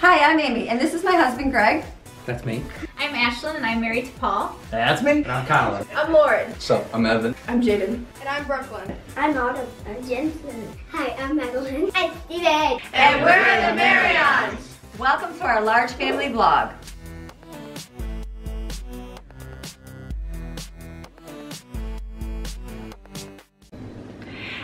Hi, I'm Amy, and this is my husband, Greg. That's me. I'm Ashlyn and I'm married to Paul. That's me. And I'm Colin. I'm Lauren. So, I'm Evan. I'm Jaden. And I'm Brooklyn. I'm Autumn. I'm Jensen. Hi, I'm Madeline. I'm Steven. And we're the Maryons. Welcome to our large family vlog.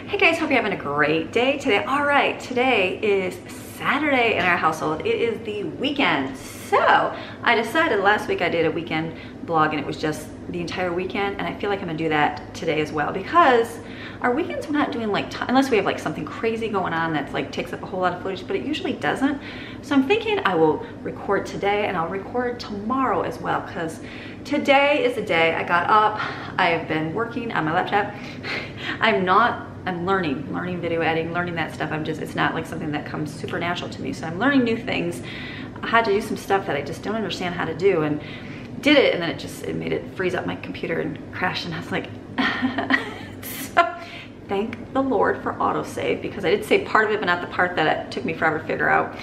Hey guys, hope you're having a great day today. All right, today is Saturday in our household. It is the weekend. So I decided last week I did a weekend vlog and it was just the entire weekend and I feel like I'm gonna do that today as well because our weekends we're not doing like, unless we have like something crazy going on that's like takes up a whole lot of footage, but it usually doesn't. So I'm thinking I will record today and I'll record tomorrow as well because today is the day I got up. I have been working on my laptop. I'm not I'm learning, learning video editing, learning that stuff. I'm just, it's not like something that comes supernatural to me. So I'm learning new things. I had to do some stuff that I just don't understand how to do and did it and then it just, it made it freeze up my computer and crash and I was like, so thank the Lord for autosave because I did save part of it, but not the part that it took me forever to figure out.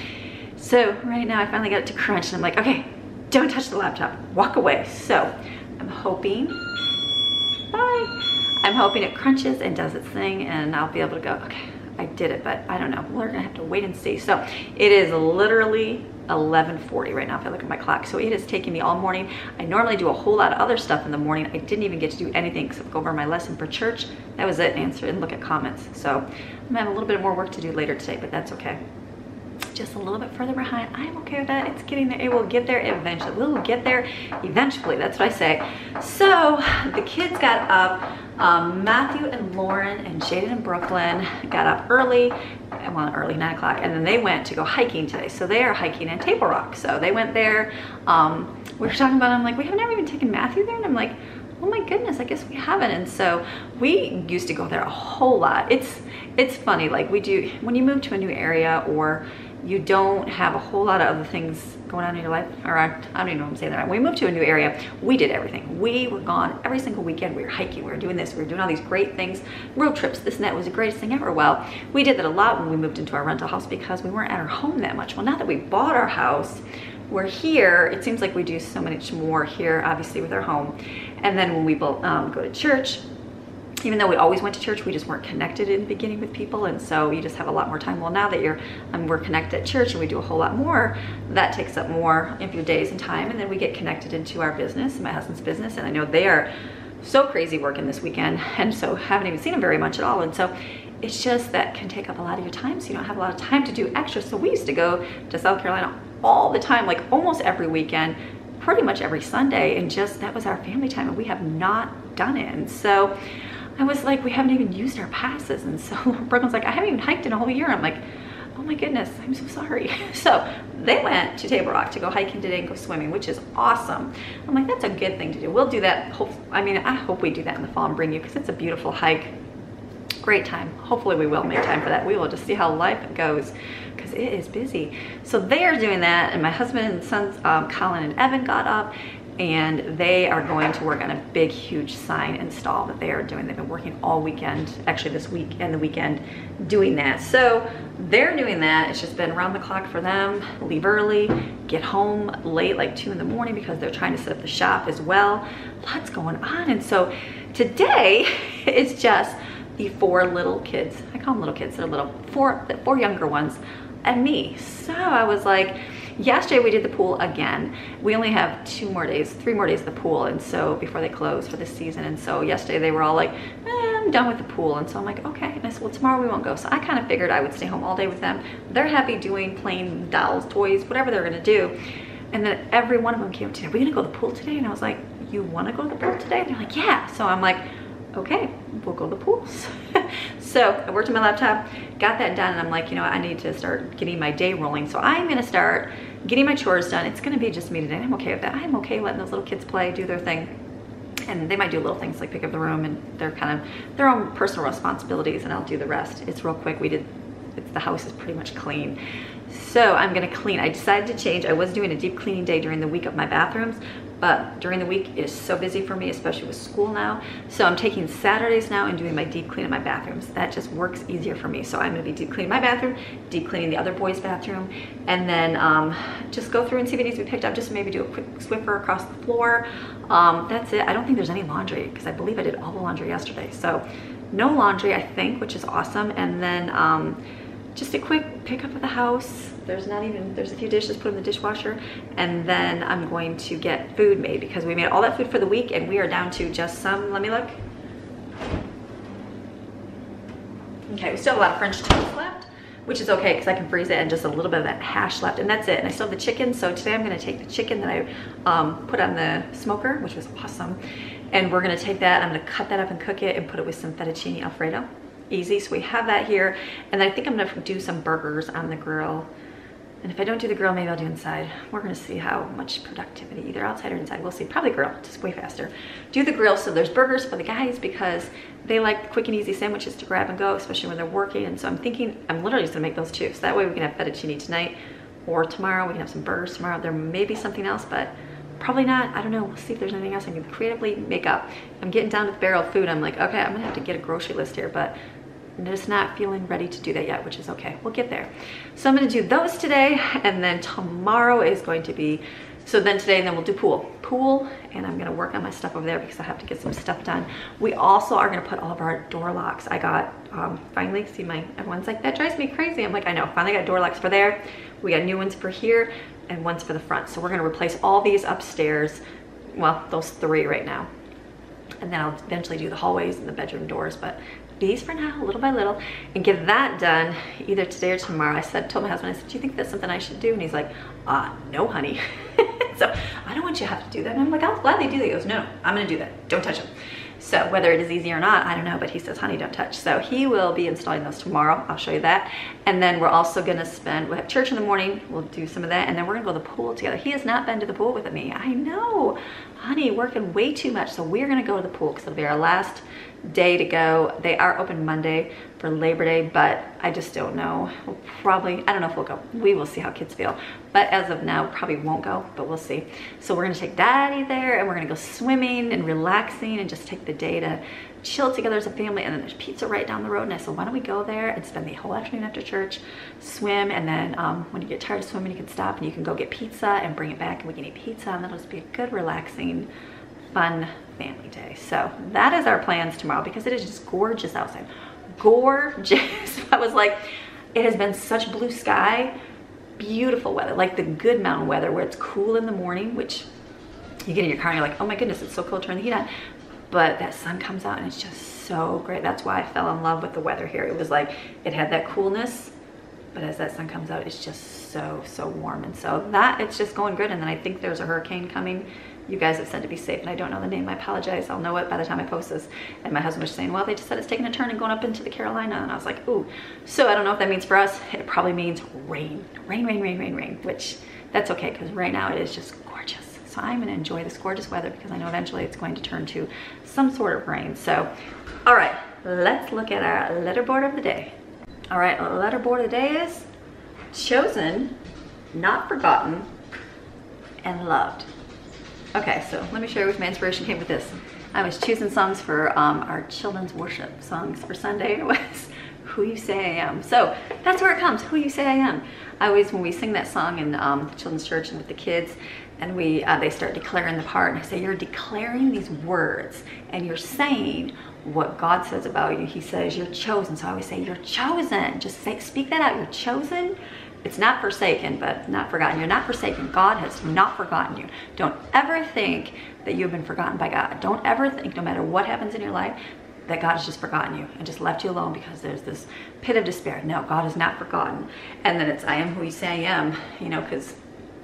So right now I finally got it to crunch and I'm like, okay, don't touch the laptop, walk away. So I'm hoping, bye. I'm hoping it crunches and does its thing and I'll be able to go, okay, I did it, but I don't know. We're gonna have to wait and see. So it is literally 11.40 right now if I look at my clock. So it is taking me all morning. I normally do a whole lot of other stuff in the morning. I didn't even get to do anything except go over my lesson for church. That was it, answer and look at comments. So I'm gonna have a little bit more work to do later today, but that's okay just a little bit further behind. I'm okay with that. It's getting there. It will get there eventually. We will get there eventually. That's what I say. So the kids got up. Um, Matthew and Lauren and Jaden and Brooklyn got up early, well, early nine o'clock, and then they went to go hiking today. So they are hiking in Table Rock. So they went there. Um, we were talking about, I'm like, we have never even taken Matthew there. And I'm like, oh my goodness, I guess we haven't. And so we used to go there a whole lot. It's, it's funny, like we do, when you move to a new area or you don't have a whole lot of other things going on in your life, or I, I don't even know if I'm saying that we moved to a new area, we did everything. We were gone every single weekend. We were hiking, we were doing this, we were doing all these great things, road trips, this and that was the greatest thing ever. Well, we did that a lot when we moved into our rental house because we weren't at our home that much. Well, now that we bought our house, we're here, it seems like we do so much more here, obviously with our home. And then when we um, go to church, even though we always went to church, we just weren't connected in the beginning with people. And so you just have a lot more time. Well, now that you're, um, we're connected at church and we do a whole lot more, that takes up more of your days and time. And then we get connected into our business, my husband's business. And I know they are so crazy working this weekend. And so haven't even seen him very much at all. And so it's just that can take up a lot of your time. So you don't have a lot of time to do extra. So we used to go to South Carolina all the time, like almost every weekend, pretty much every Sunday. And just that was our family time. And we have not done it. And so I was like, we haven't even used our passes. And so Brooklyn's like, I haven't even hiked in a whole year. I'm like, oh my goodness, I'm so sorry. So they went to Table Rock to go hiking today and go swimming, which is awesome. I'm like, that's a good thing to do. We'll do that. I mean, I hope we do that in the fall and bring you because it's a beautiful hike. Great time. Hopefully we will make time for that. We will just see how life goes because it is busy. So they are doing that and my husband and sons, um, Colin and Evan got up and they are going to work on a big huge sign install that they are doing. They've been working all weekend actually this week and the weekend doing that. So they're doing that. It's just been around the clock for them. Leave early get home late like two in the morning because they're trying to set up the shop as well. Lots going on. And so today it's just the four little kids. I call them little kids. They're little four four younger ones and me. So i was like Yesterday we did the pool again. We only have two more days, three more days of the pool, and so before they close for the season. And so yesterday they were all like, eh, I'm done with the pool. And so I'm like, okay. And I said, well, tomorrow we won't go. So I kind of figured I would stay home all day with them. They're happy doing playing dolls, toys, whatever they're gonna do. And then every one of them came to me, are we gonna go to the pool today? And I was like, you wanna go to the pool today? And they're like, yeah. So I'm like, okay, we'll go to the pools. so I worked on my laptop, got that done, and I'm like, you know, I need to start getting my day rolling. So I'm gonna start getting my chores done. It's gonna be just me today. I'm okay with that. I'm okay letting those little kids play, do their thing. And they might do little things like pick up the room and they're kind of their own personal responsibilities and I'll do the rest. It's real quick. We did, the house is pretty much clean. So I'm gonna clean. I decided to change. I was doing a deep cleaning day during the week of my bathrooms, but during the week it is so busy for me, especially with school now. So I'm taking Saturdays now and doing my deep clean in my bathrooms. That just works easier for me. So I'm gonna be deep cleaning my bathroom, deep cleaning the other boys' bathroom, and then um, just go through and see if it needs to be picked up, just maybe do a quick Swiffer across the floor. Um, that's it. I don't think there's any laundry because I believe I did all the laundry yesterday. So no laundry, I think, which is awesome. And then um, just a quick pickup of the house. There's not even, there's a few dishes put in the dishwasher. And then I'm going to get food made because we made all that food for the week and we are down to just some, let me look. Okay, we still have a lot of French toast left, which is okay because I can freeze it and just a little bit of that hash left and that's it. And I still have the chicken. So today I'm gonna take the chicken that I um, put on the smoker, which was awesome. And we're gonna take that, I'm gonna cut that up and cook it and put it with some fettuccine alfredo easy. So we have that here. And I think I'm gonna do some burgers on the grill. And if I don't do the grill, maybe I'll do inside. We're gonna see how much productivity, either outside or inside. We'll see, probably grill, just way faster. Do the grill, so there's burgers for the guys because they like quick and easy sandwiches to grab and go, especially when they're working. And so I'm thinking, I'm literally just gonna make those two. So that way we can have fettuccine tonight or tomorrow. We can have some burgers tomorrow. There may be something else, but probably not. I don't know. We'll see if there's anything else I can creatively make up. I'm getting down to the barrel of food. I'm like, okay, I'm gonna have to get a grocery list here, but I'm just not feeling ready to do that yet, which is okay. We'll get there. So I'm gonna do those today, and then tomorrow is going to be, so then today, and then we'll do pool. Pool, and I'm gonna work on my stuff over there because I have to get some stuff done. We also are gonna put all of our door locks. I got, um, finally, see my, everyone's like, that drives me crazy. I'm like, I know, finally got door locks for there. We got new ones for here, and ones for the front. So we're gonna replace all these upstairs, well, those three right now and then I'll eventually do the hallways and the bedroom doors, but these for now, little by little, and get that done either today or tomorrow. I said, told my husband, I said, do you think that's something I should do? And he's like, ah, no, honey. so I don't want you to have to do that. And I'm like, I'll gladly do that. He goes, no, no, I'm gonna do that. Don't touch them. So whether it is easy or not, I don't know, but he says, honey, don't touch. So he will be installing those tomorrow. I'll show you that. And then we're also gonna spend, we have church in the morning. We'll do some of that. And then we're gonna go to the pool together. He has not been to the pool with me. I know, honey, working way too much. So we're gonna go to the pool because it'll be our last day to go. They are open Monday for Labor Day, but I just don't know. We'll probably, I don't know if we'll go. We will see how kids feel. But as of now, probably won't go, but we'll see. So we're gonna take daddy there and we're gonna go swimming and relaxing and just take the day to chill together as a family. And then there's pizza right down the road. And I said, why don't we go there and spend the whole afternoon after church, swim. And then um, when you get tired of swimming, you can stop and you can go get pizza and bring it back and we can eat pizza. And that'll just be a good, relaxing, fun family day. So that is our plans tomorrow because it is just gorgeous outside. Gorgeous. I was like, it has been such blue sky, beautiful weather, like the good mountain weather where it's cool in the morning, which you get in your car and you're like, oh my goodness, it's so cold, turn the heat on. But that sun comes out and it's just so great. That's why I fell in love with the weather here. It was like, it had that coolness, but as that sun comes out, it's just so, so warm. And so that, it's just going good. And then I think there's a hurricane coming you guys have said to be safe and I don't know the name. I apologize. I'll know it by the time I post this. And my husband was saying, well, they just said it's taking a turn and going up into the Carolina. And I was like, ooh. So I don't know if that means for us, it probably means rain, rain, rain, rain, rain, rain, which that's okay because right now it is just gorgeous. So I'm gonna enjoy this gorgeous weather because I know eventually it's going to turn to some sort of rain. So, all right, let's look at our letterboard of the day. All right, letterboard of the day is chosen, not forgotten, and loved. Okay, so let me share which my inspiration came with this. I was choosing songs for um, our children's worship songs for Sunday. It was Who You Say I Am. So that's where it comes, Who You Say I Am. I always, when we sing that song in um, the children's church and with the kids, and we uh, they start declaring the part, and I say, you're declaring these words, and you're saying what God says about you. He says, you're chosen. So I always say, you're chosen. Just say, speak that out. You're chosen it's not forsaken, but not forgotten. You're not forsaken. God has not forgotten you. Don't ever think that you've been forgotten by God. Don't ever think, no matter what happens in your life, that God has just forgotten you and just left you alone because there's this pit of despair. No, God has not forgotten. And then it's, I am who you say I am, you know, because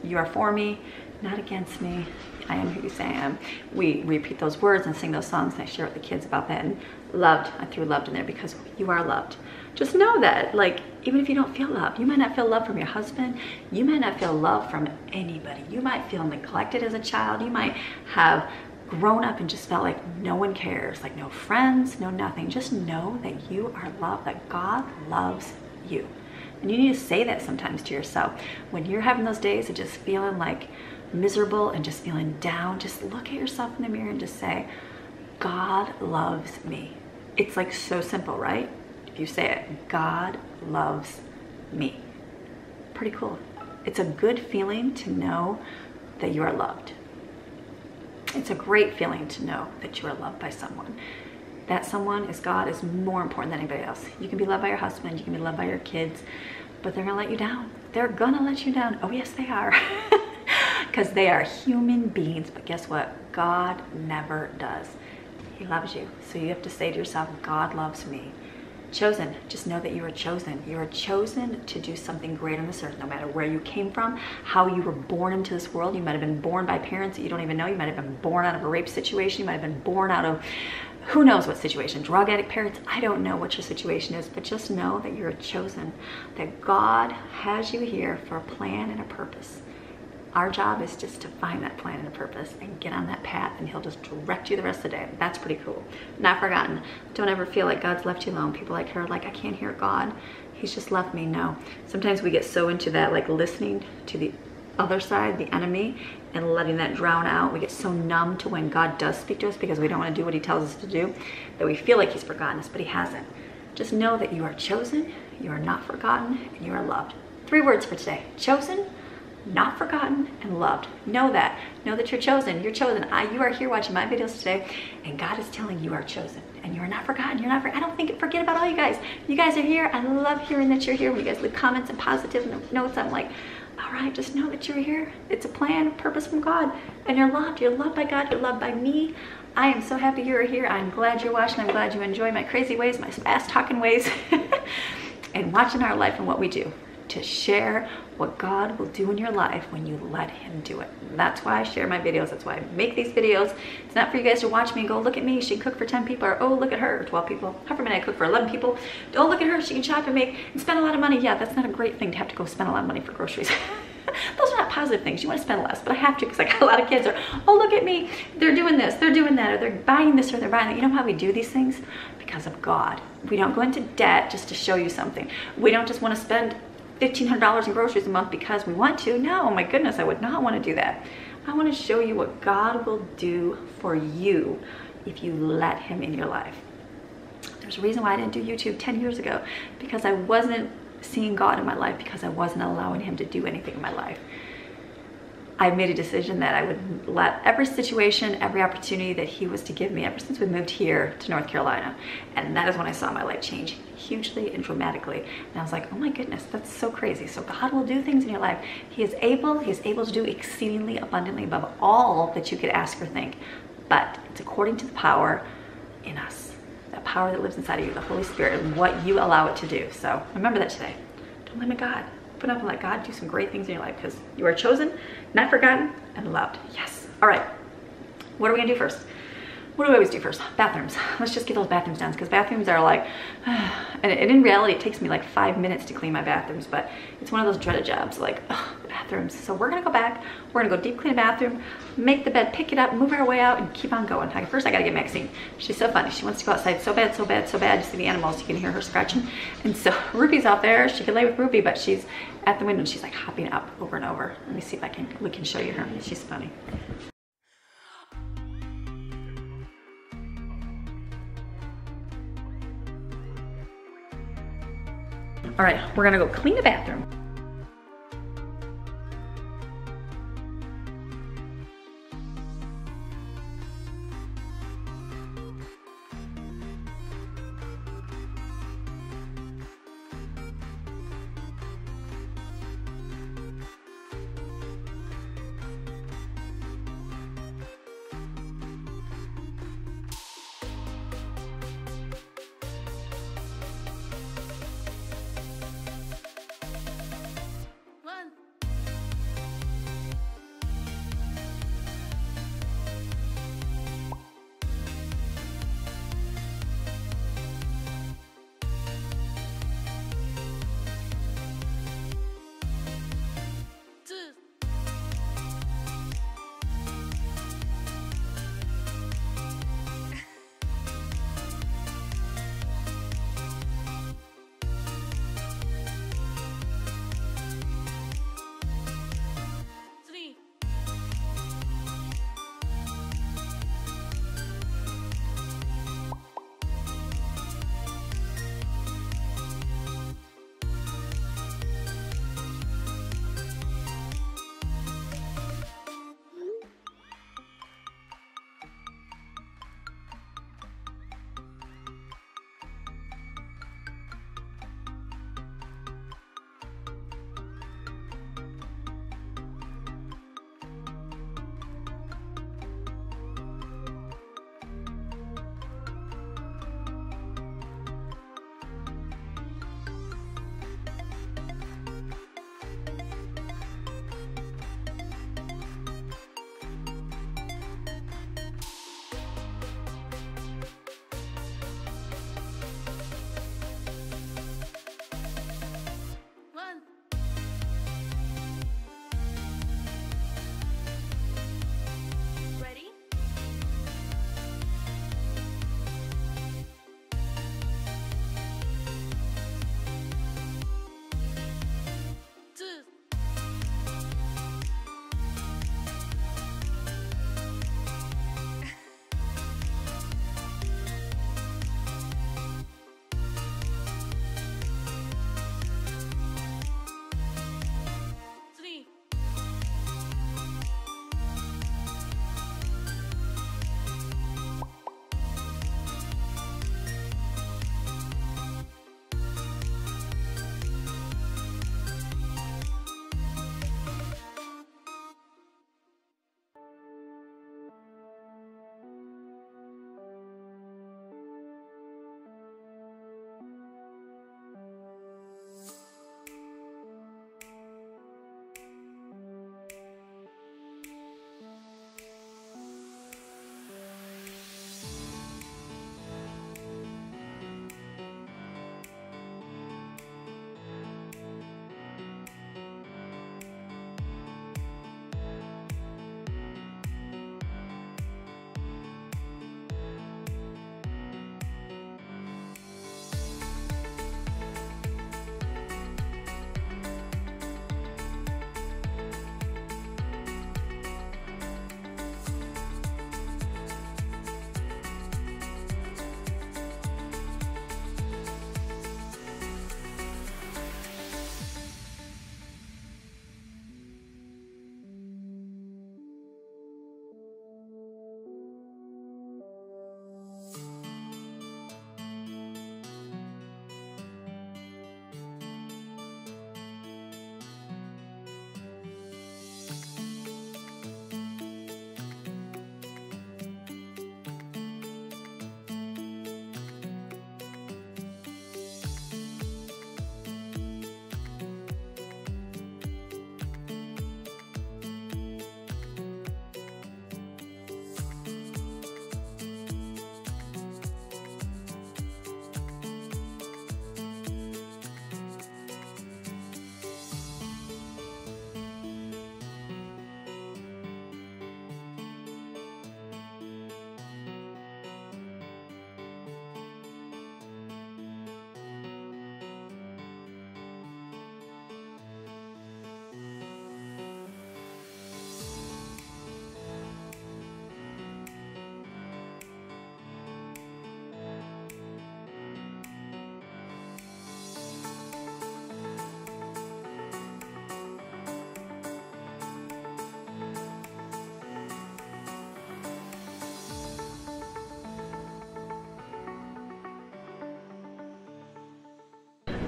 you are for me, not against me. I am who you say I am. We repeat those words and sing those songs and I share with the kids about that. And loved, I threw loved in there because you are loved. Just know that like even if you don't feel love you might not feel love from your husband. You might not feel love from anybody. You might feel neglected as a child. You might have grown up and just felt like no one cares like no friends no nothing. Just know that you are loved that god loves you. And you need to say that sometimes to yourself. When you're having those days of just feeling like miserable and just feeling down, just look at yourself in the mirror and just say, God loves me. It's like so simple, right? If you say it, God loves me. Pretty cool. It's a good feeling to know that you are loved. It's a great feeling to know that you are loved by someone. That someone is God is more important than anybody else. You can be loved by your husband, you can be loved by your kids, but they're gonna let you down. They're gonna let you down. Oh, yes, they are. Because they are human beings, but guess what? God never does. He loves you. So you have to say to yourself, God loves me. Chosen, just know that you are chosen. You are chosen to do something great on this earth, no matter where you came from, how you were born into this world. You might have been born by parents that you don't even know. You might have been born out of a rape situation. You might have been born out of who knows what situation, drug addict parents. I don't know what your situation is, but just know that you're chosen, that God has you here for a plan and a purpose. Our job is just to find that plan and a purpose and get on that path and he'll just direct you the rest of the day. That's pretty cool. Not forgotten. Don't ever feel like God's left you alone. People like her like, I can't hear God. He's just left me. No. Sometimes we get so into that, like listening to the other side, the enemy, and letting that drown out. We get so numb to when God does speak to us because we don't want to do what he tells us to do that we feel like he's forgotten us, but he hasn't. Just know that you are chosen, you are not forgotten, and you are loved. Three words for today. Chosen, not forgotten and loved. Know that. Know that you're chosen. You're chosen. I, you are here watching my videos today, and God is telling you are chosen. And you are not forgotten. You're not. For, I don't think forget about all you guys. You guys are here. I love hearing that you're here. When you guys leave comments and positive notes, I'm like, all right, just know that you're here. It's a plan, purpose from God, and you're loved. You're loved by God. You're loved by me. I am so happy you're here. I'm glad you're watching. I'm glad you enjoy my crazy ways, my fast talking ways, and watching our life and what we do to share what God will do in your life when you let him do it. That's why I share my videos. That's why I make these videos. It's not for you guys to watch me and go, look at me, she can cook for 10 people, or oh, look at her, 12 people. However many I cook for 11 people. Oh, look at her, she can shop and make and spend a lot of money. Yeah, that's not a great thing to have to go spend a lot of money for groceries. Those are not positive things. You want to spend less, but I have to because I got a lot of kids Or, oh, look at me. They're doing this, they're doing that, or they're buying this, or they're buying that. You know how we do these things? Because of God. We don't go into debt just to show you something. We don't just want to spend $1,500 in groceries a month because we want to. No, my goodness, I would not want to do that. I want to show you what God will do for you if you let him in your life. There's a reason why I didn't do YouTube 10 years ago because I wasn't seeing God in my life because I wasn't allowing him to do anything in my life. I made a decision that I would let every situation, every opportunity that he was to give me ever since we moved here to North Carolina. And that is when I saw my life change hugely and dramatically. And I was like, oh my goodness, that's so crazy. So God will do things in your life. He is able, he is able to do exceedingly abundantly above all that you could ask or think. But it's according to the power in us, the power that lives inside of you, the Holy Spirit, and what you allow it to do. So remember that today. Don't limit God open up and let God do some great things in your life because you are chosen, not forgotten, and loved. Yes. All right. What are we gonna do first? What do we always do first? Bathrooms. Let's just get those bathrooms done because bathrooms are like, and in reality, it takes me like five minutes to clean my bathrooms, but it's one of those dreaded jobs, like bathrooms. So we're gonna go back, we're gonna go deep clean a bathroom, make the bed, pick it up, move our way out, and keep on going. First, I gotta get Maxine. She's so funny. She wants to go outside so bad, so bad, so bad. You see the animals, you can hear her scratching. And so Ruby's out there. She can lay with Ruby, but she's at the window she's like hopping up over and over. Let me see if I can, we can show you her. She's funny. All right, we're gonna go clean the bathroom.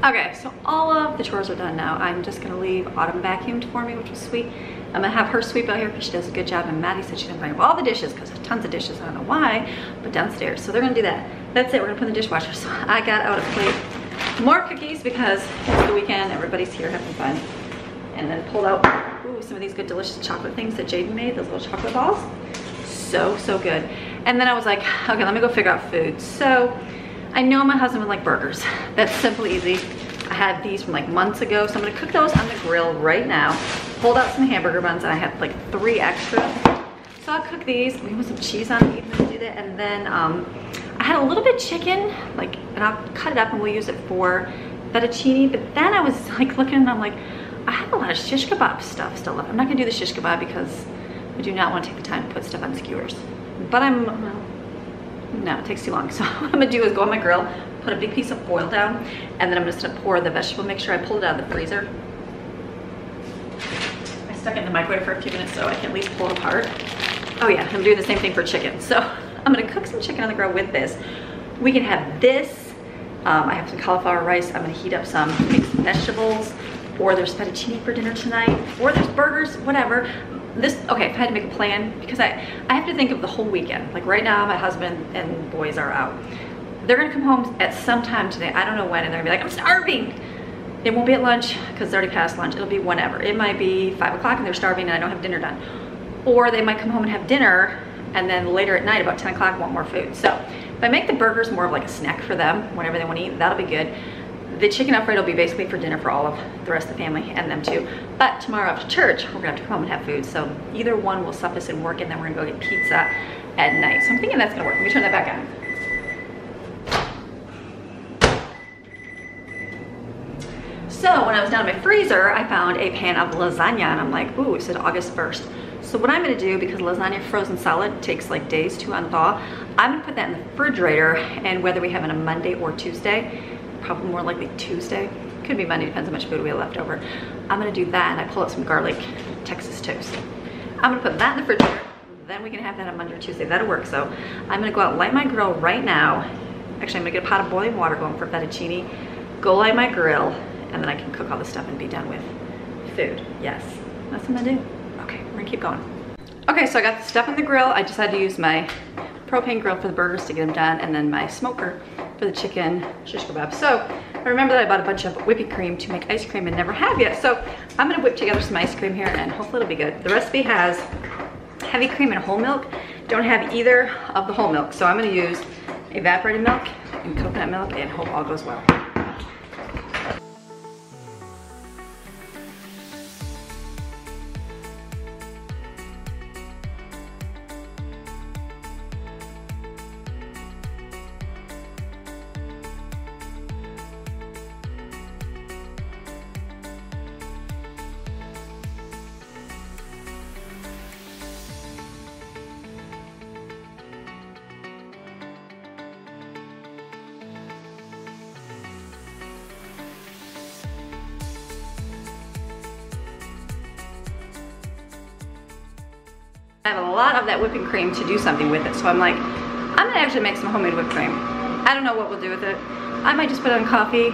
Okay, so all of the chores are done now. I'm just gonna leave Autumn vacuumed for me, which was sweet. I'm gonna have her sweep out here because she does a good job. And Maddie said she's gonna bring up all the dishes because there's tons of dishes. I don't know why, but downstairs. So they're gonna do that. That's it, we're gonna put in the dishwasher. So I got out a plate more cookies because it's the weekend, everybody's here having fun. And then pulled out ooh, some of these good delicious chocolate things that Jaden made, those little chocolate balls. So, so good. And then I was like, okay, let me go figure out food. So I know my husband would like burgers. That's simple, easy. I had these from like months ago, so I'm gonna cook those on the grill right now. Pulled out some hamburger buns and I had like three extra. So I'll cook these, maybe with some cheese on it, do that. And then um, I had a little bit of chicken, like, and I'll cut it up and we'll use it for fettuccine. But then I was like looking and I'm like, I have a lot of shish kebab stuff still left. I'm not gonna do the shish kebab because I do not want to take the time to put stuff on skewers. But I'm, no, it takes too long. So what I'm gonna do is go on my grill, put a big piece of foil down, and then I'm just gonna pour the vegetable mixture. I pulled it out of the freezer. I stuck it in the microwave for a few minutes so I can at least pull it apart. Oh yeah, I'm doing the same thing for chicken. So I'm gonna cook some chicken on the grill with this. We can have this. Um, I have some cauliflower rice. I'm gonna heat up some mixed vegetables, or there's fettuccine for dinner tonight, or there's burgers, whatever this okay i had to make a plan because i i have to think of the whole weekend. Like right now my husband and boys are out. They're gonna come home at some time today. I don't know when and they're gonna be like i'm starving. It won't be at lunch because it's already past lunch. It'll be whenever. It might be five o'clock and they're starving and i don't have dinner done. Or they might come home and have dinner and then later at night about 10 o'clock want more food. So if i make the burgers more of like a snack for them whenever they want to eat that'll be good the chicken alfredo will be basically for dinner for all of the rest of the family and them too. But tomorrow after church, we're gonna have to come home and have food. So either one will suffice and work and then we're gonna go get pizza at night. So I'm thinking that's gonna work. Let me turn that back on. So when I was down in my freezer, I found a pan of lasagna and I'm like, ooh, it said August 1st. So what I'm gonna do, because lasagna frozen solid takes like days to unthaw, I'm gonna put that in the refrigerator and whether we have it on a Monday or Tuesday, probably more likely Tuesday, could be Monday, depends how much food we have left over. I'm gonna do that and I pull out some garlic Texas toast. I'm gonna put that in the refrigerator, then we can have that on Monday or Tuesday, that'll work. So I'm gonna go out light my grill right now. Actually, I'm gonna get a pot of boiling water going for fettuccine, go light my grill, and then I can cook all the stuff and be done with food. Yes, that's what I'm gonna do. Okay, we're gonna keep going. Okay, so I got the stuff in the grill. I just had to use my propane grill for the burgers to get them done, and then my smoker for the chicken shish kebab. So I remember that I bought a bunch of whipping cream to make ice cream and never have yet. So I'm gonna whip together some ice cream here and hopefully it'll be good. The recipe has heavy cream and whole milk. Don't have either of the whole milk. So I'm gonna use evaporated milk and coconut milk and hope all goes well. I have a lot of that whipping cream to do something with it. So I'm like, I'm gonna actually make some homemade whipped cream. I don't know what we'll do with it. I might just put it on coffee.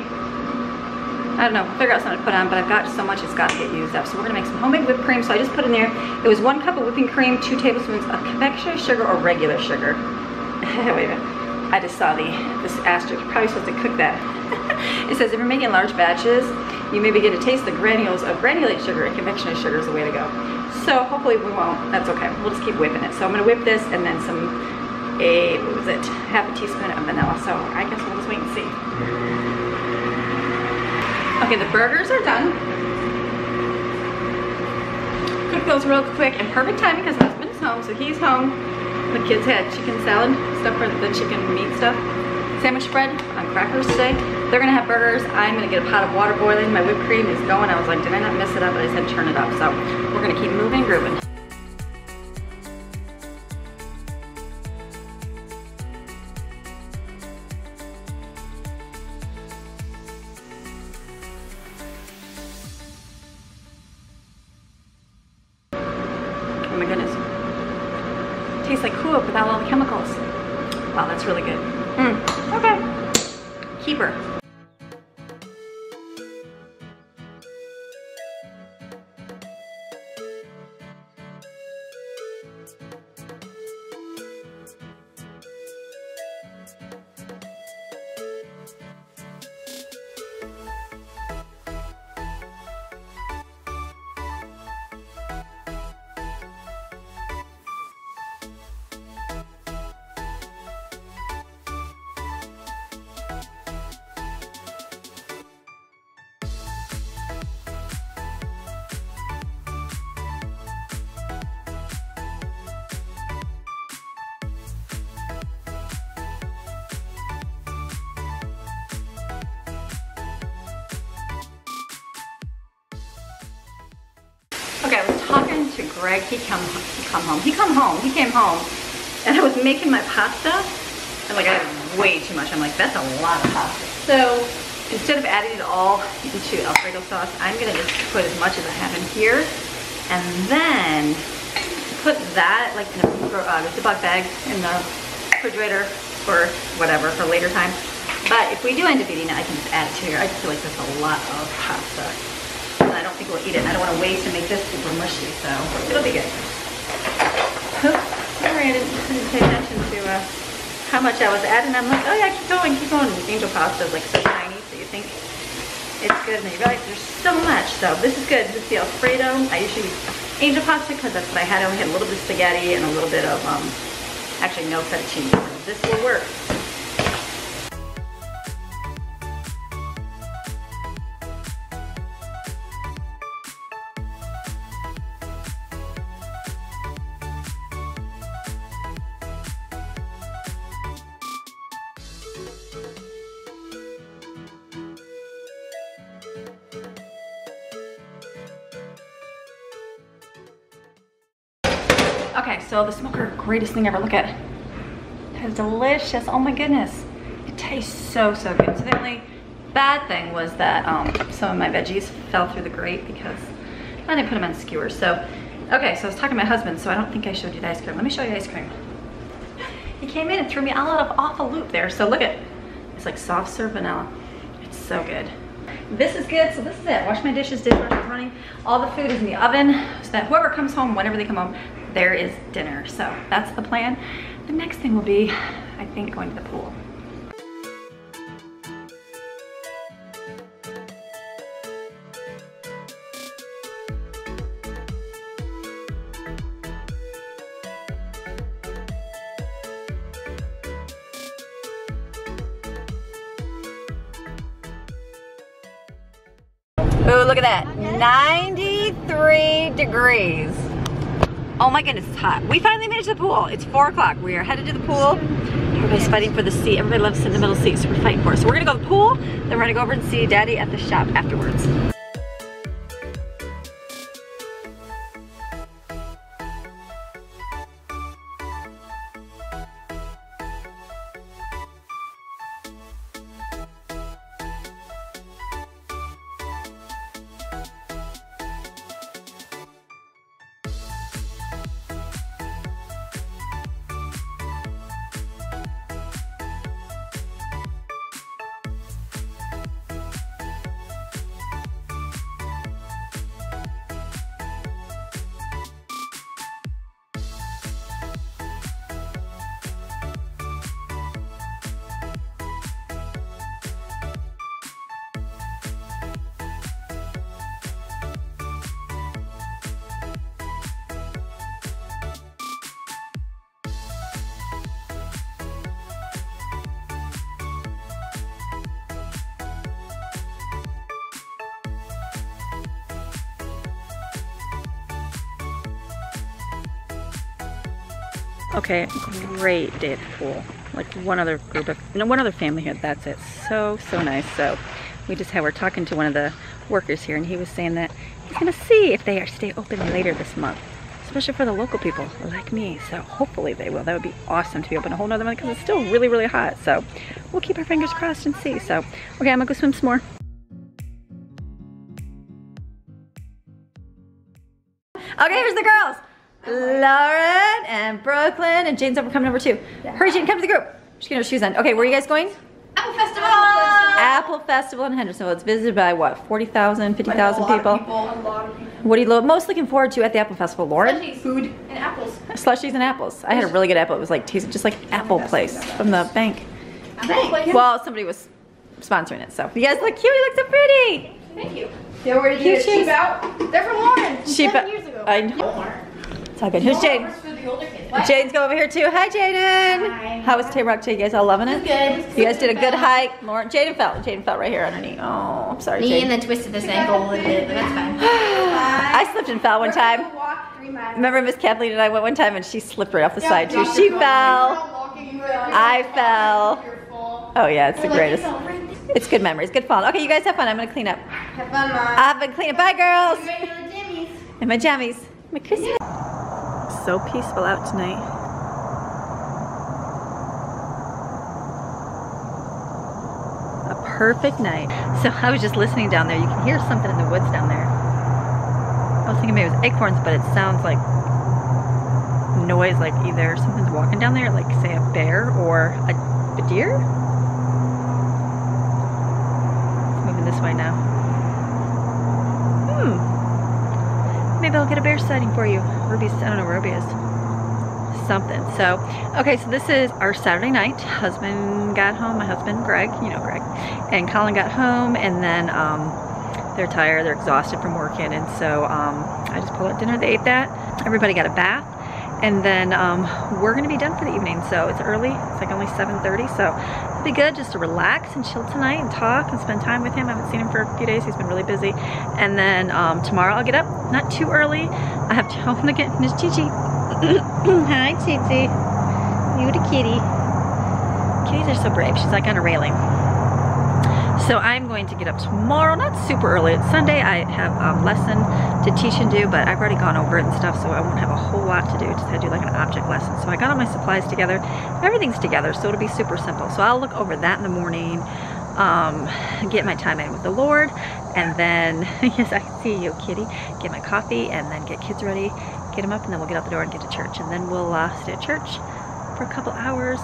I don't know, figure out something to put on, but I've got so much it's got to get used up. So we're gonna make some homemade whipped cream. So I just put in there, it was one cup of whipping cream, two tablespoons of confectionery sugar or regular sugar. Wait a minute. I just saw the this asterisk. You're probably supposed to cook that. it says if you're making large batches, you may begin to taste the granules of granulated sugar and confectionery sugar is the way to go. So hopefully we won't, that's okay. We'll just keep whipping it. So I'm gonna whip this and then some, a, what was it, half a teaspoon of vanilla. So I guess we'll just wait and see. Okay, the burgers are done. Cook those real quick and perfect timing because husband is home, so he's home. The kids had chicken salad, stuff for the chicken meat stuff. Sandwich bread on crackers today. They're gonna have burgers. I'm gonna get a pot of water boiling. My whipped cream is going. I was like, did I not mess it up? But I said turn it up. So we're gonna keep moving grooving. To Greg. He come he come home. He come home. He came home, and I was making my pasta, and like I had way too much. I'm like, that's a lot of pasta. So instead of adding it all into Alfredo sauce, I'm gonna just put as much as I have in here, and then put that like in a uh, Ziploc bag in the refrigerator or whatever for later time. But if we do end up eating it, I can just add it to here. I just feel like that's a lot of pasta. We'll eat it. I don't want to waste and make this super mushy, so it'll be good. Oops, sorry, I didn't, didn't pay attention to uh, how much I was adding. I'm like, oh yeah, keep going, keep going. Angel pasta is like so tiny, so you think it's good, and then you realize there's so much. So this is good. This is the Alfredo. I usually use angel pasta because that's what I had. I only had a little bit of spaghetti and a little bit of, um, actually no fettuccine. This will work. Okay, so the smoker, greatest thing ever. Look at it. That is delicious. Oh my goodness. It tastes so, so good. So the only bad thing was that um, some of my veggies fell through the grate because I didn't put them on skewers. So, okay, so I was talking to my husband, so I don't think I showed you the ice cream. Let me show you ice cream. He came in and threw me all out of off a loop there. So look at, it. it's like soft serve vanilla. It's so good. This is good, so this is it. Wash my dishes, dishwasher's running. All the food is in the oven so that whoever comes home, whenever they come home, there is dinner. So that's the plan. The next thing will be, I think, going to the pool. Oh, look at that. 93 degrees. Oh my goodness, it's hot. We finally made it to the pool. It's four o'clock. We are headed to the pool. Everybody's fighting for the seat. Everybody loves sitting in the middle seat, so we're fighting for it. So we're gonna go to the pool, then we're gonna go over and see Daddy at the shop afterwards. Okay, great day at the pool. Like one other group of, no, one other family here, that's it. So, so nice. So we just had, we're talking to one of the workers here and he was saying that he's gonna see if they are stay open later this month. Especially for the local people like me. So hopefully they will. That would be awesome to be open a whole nother month because it's still really, really hot. So we'll keep our fingers crossed and see. So, okay, I'm gonna go swim some more. And Jane's over coming over too. Hurry, Jane, come to the group. She's gonna have shoes on. Okay, where are you guys going? Apple Festival! Apple Festival in Hendersonville. It's visited by what, 40,000, 50,000 people? What are you lo- most looking forward to at the Apple Festival, Lauren? Food and apples. Slushies and apples. I had a really good apple. It was like tasted just like apple place from the bank. Thanks. Well, somebody was sponsoring it, so you guys look cute. You look so pretty. Thank you. They were to Cute get cheap shoes. out. They're from Lauren. from Sheep- Seven years ago. I know. It's all good. Who's Jane? The older kids. What? Jane's go over here too. Hi, Jaden. Hi. How was Tay Rock today? You guys all loving it? Good. You guys did a good hike. Lauren, Jaden fell. Jaden fell right here underneath. Oh, I'm sorry, Me and then twisted this ankle a little bit, but that's fine. I slipped and fell one time. Remember Miss Kathleen and I went one time and she slipped right off the side too. She fell. I oh, fell. Oh yeah, it's the greatest. It's good memories, good fun. Okay, you guys have fun. I'm gonna clean up. Have fun, Mom. I've been cleaning. Bye, girls. Ready for the jimmies. And my jammies. My Christmas. So peaceful out tonight. A perfect night. So I was just listening down there. You can hear something in the woods down there. I was thinking maybe it was acorns, but it sounds like noise, like either something's walking down there, like say a bear or a, a deer. It's moving this way now. Hmm. Maybe I'll get a bear sighting for you. Ruby's, I don't know where Ruby is. Something. So, okay, so this is our Saturday night. Husband got home, my husband, Greg, you know Greg, and Colin got home, and then um, they're tired, they're exhausted from working, and so um, I just pulled out dinner, they ate that. Everybody got a bath, and then um, we're gonna be done for the evening. So it's early, it's like only 7.30, so be good just to relax and chill tonight and talk and spend time with him. I haven't seen him for a few days, he's been really busy. And then um, tomorrow I'll get up, not too early. I have to open again, Miss Chichi. Hi Chichi, you the kitty. Kitties are so brave, she's like on a railing. So I'm going to get up tomorrow, not super early. It's Sunday. I have a lesson to teach and do, but I've already gone over it and stuff, so I won't have a whole lot to do. Just to do like an object lesson. So I got all my supplies together. Everything's together, so it'll be super simple. So I'll look over that in the morning, um, get my time in with the Lord, and then, yes, I see you, kitty, get my coffee, and then get kids ready, get them up, and then we'll get out the door and get to church. And then we'll uh, stay at church for a couple hours,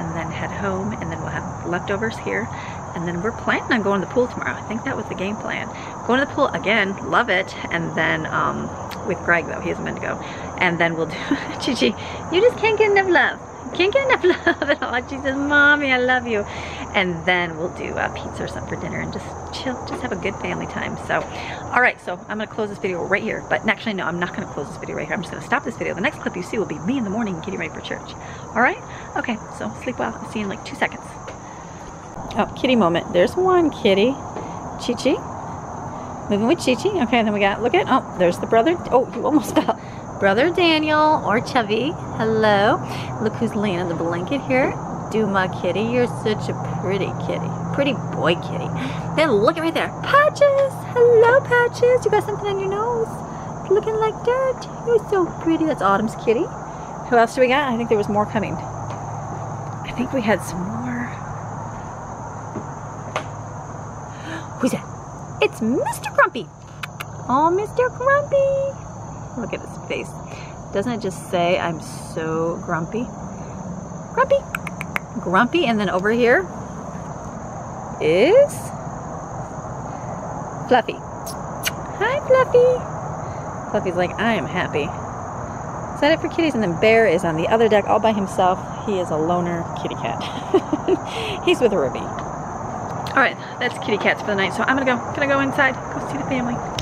and then head home, and then we'll have leftovers here and then we're planning on going to the pool tomorrow. I think that was the game plan. Going to the pool again, love it, and then um, with Greg though, he hasn't been to go. And then we'll do, Chichi, you just can't get enough love. Can't get enough love at all. She says, Mommy, I love you. And then we'll do uh, pizza or something for dinner and just chill, just have a good family time. So, all right, so I'm gonna close this video right here. But actually, no, I'm not gonna close this video right here. I'm just gonna stop this video. The next clip you see will be me in the morning getting ready for church. All right? Okay, so sleep well. I'll see you in like two seconds. Oh, kitty moment. There's one kitty. Chi-Chi. Moving with Chi-Chi. Okay, then we got, look at, oh, there's the brother. Oh, you almost fell. Brother Daniel or Chubby. Hello. Look who's laying on the blanket here. Duma kitty. You're such a pretty kitty. Pretty boy kitty. Then look at right there. Patches. Hello, Patches. You got something on your nose. Looking like dirt. You're so pretty. That's Autumn's kitty. Who else do we got? I think there was more coming. I think we had some more. Who's that? It's Mr. Grumpy. Oh, Mr. Grumpy. Look at his face. Doesn't it just say I'm so grumpy? Grumpy. Grumpy. And then over here is Fluffy. Hi, Fluffy. Fluffy's like, I am happy. Is that it for kitties? And then Bear is on the other deck all by himself. He is a loner kitty cat. He's with Ruby. All right, that's kitty cats for the night. So I'm gonna go, gonna go inside, go see the family.